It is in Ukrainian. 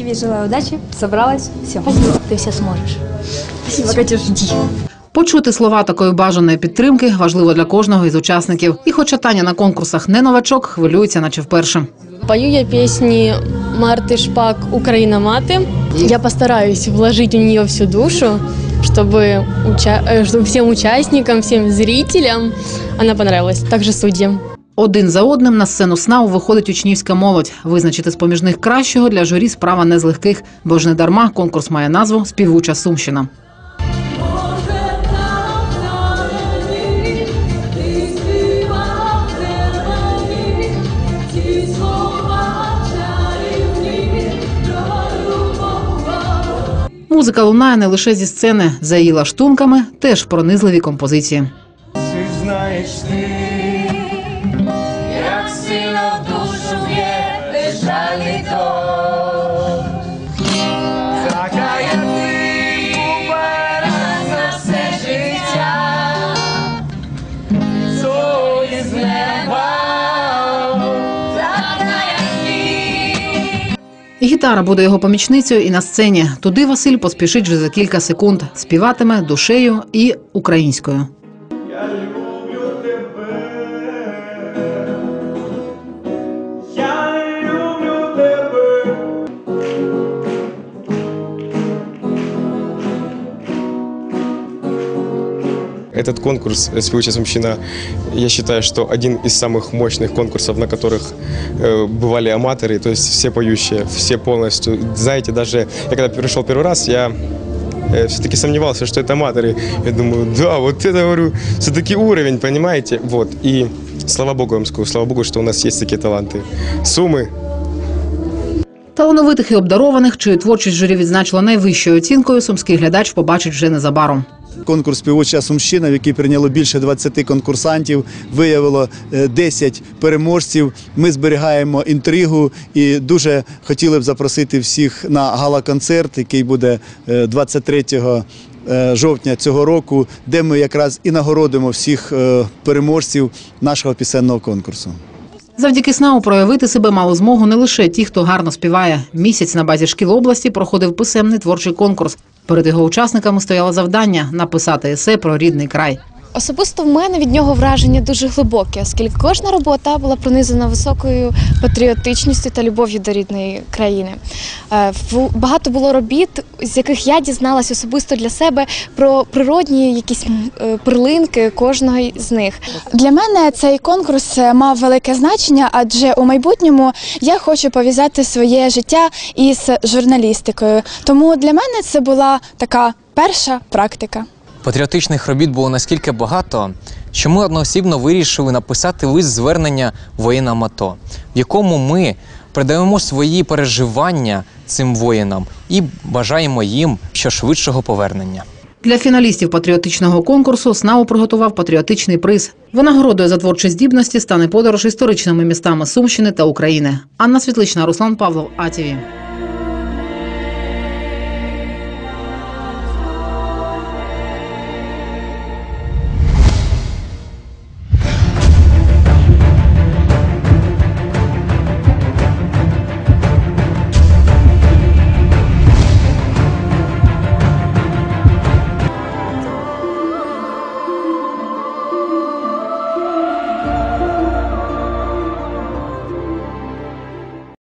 Тебе желаю удачи. Собралась. Все. Ты все сможешь. Спасибо, Катюш. Иди. Почути слова такої бажаної підтримки важливо для кожного із учасників. І хоча Таня на конкурсах не новачок, хвилюється, наче вперше. Пою я песни Марты Шпак «Украина маты». Я постараюсь вложить в нее всю душу, чтобы, уча- э, чтобы всем участникам, всем зрителям она понравилась. Также судьям. Один за одним на сцену СНАУ виходить учнівська молодь. Визначити з поміж них кращого для журі справа не з легких, бо ж не дарма конкурс має назву Співуча Сумщина. Музика лунає не лише зі сцени, за її лаштунками теж пронизливі композиції. Чи знаєш ти, Гітара буде його помічницею і на сцені. Туди Василь поспішить вже за кілька секунд. Співатиме душею і українською. Я люблю тебе. Этот конкурс «Спевучая мужчина», я считаю, что один из самых мощных конкурсов, на которых э, бывали аматоры, то есть все поющие, все полностью. Знаете, даже я когда пришел первый раз, я все-таки сомневался, что это аматоры. Я думаю, да, вот это, говорю, все-таки уровень, понимаете? Вот, и слава богу, я слава богу, что у нас есть такие таланты. Суммы, Талановитих і обдарованих, чию творчість журі відзначила найвищою оцінкою, сумський глядач побачить вже незабаром. Конкурс співоча Сумщина, в який прийняло більше 20 конкурсантів, виявило е, 10 переможців. Ми зберігаємо інтригу і дуже хотіли б запросити всіх на гала-концерт, який буде е, 23 е, жовтня цього року, де ми якраз і нагородимо всіх е, переможців нашого пісенного конкурсу. Завдяки СНАУ проявити себе мало змогу не лише ті, хто гарно співає. Місяць на базі шкіл області проходив писемний творчий конкурс. Перед його учасниками стояло завдання написати есе про рідний край. Особисто в мене від нього враження дуже глибоке, оскільки кожна робота була пронизана високою патріотичністю та любов'ю до рідної країни. Е, Багато було робіт, з яких я дізналась особисто для себе про природні якісь е, перлинки кожного з них. Для мене цей конкурс е, мав велике значення, адже у майбутньому я хочу пов'язати своє життя із журналістикою. Тому для мене це була така перша практика. Патріотичних робіт було наскільки багато, що ми одноосібно вирішили написати лист звернення воїнам АТО, в якому ми передаємо свої переживання цим воїнам і бажаємо їм щошвидшого повернення. Для фіналістів патріотичного конкурсу СНАУ приготував патріотичний приз. Винагородою за творчі здібності стане подорож історичними містами Сумщини та України. Анна Світлична, Руслан Павлов, АТВ.